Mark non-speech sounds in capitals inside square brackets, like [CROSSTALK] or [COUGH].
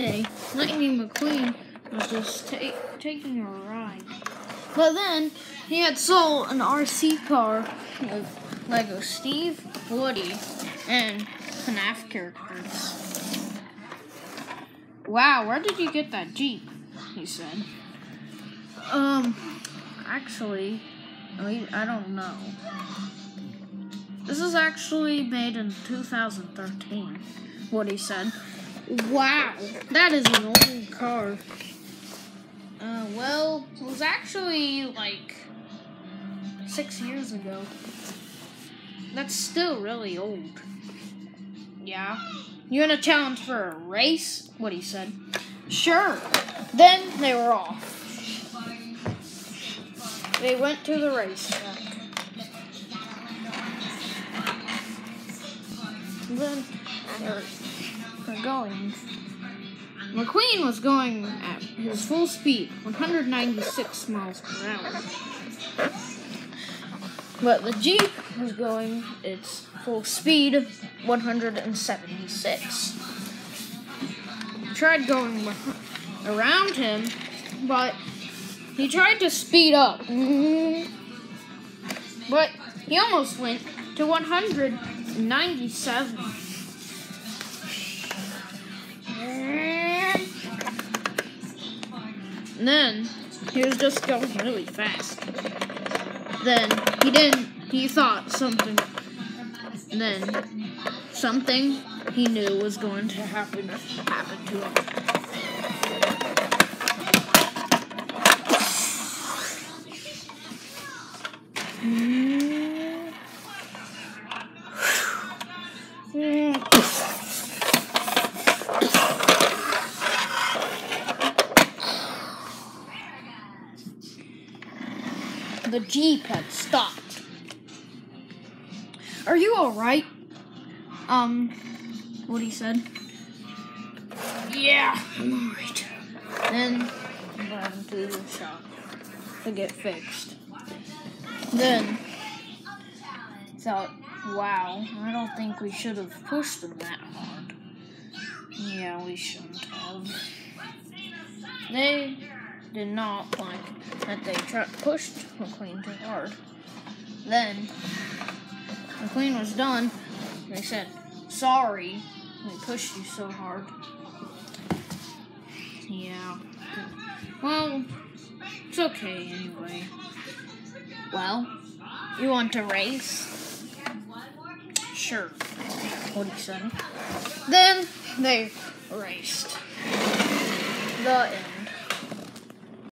day, Lightning McQueen was just ta- taking a ride. But then he had sold an RC car with Lego Steve, Woody, and FNAF characters. Wow, where did you get that Jeep? He said. Um, actually, I I don't know. This is actually made in 2013, Woody said. Wow, that is an old car. Uh, well, it was actually like six years ago. That's still really old. Yeah. You want a challenge for a race? What he said. Sure. Then they were off. They went to the Then they're, they're going. McQueen was going at his full speed, 196 miles per hour. But the Jeep was going its full speed, 176. He tried going around him, but he tried to speed up. [LAUGHS] But he almost went to 197. And then he was just going really fast. Then he didn't, he thought something. Then something he knew was going to happen happened to him. The Jeep had stopped. Are you alright? Um, what he said. Yeah, I'm alright. Then he went to the shop to get fixed. Then thought, wow, I don't think we should have pushed them that hard. Yeah, we shouldn't have. They did not like that they tried pushed McQueen too hard. Then McQueen was done. They said, sorry, we pushed you so hard. Yeah. Well, it's okay anyway. Well, you want to race? Sure. He said. Then they raced. The end.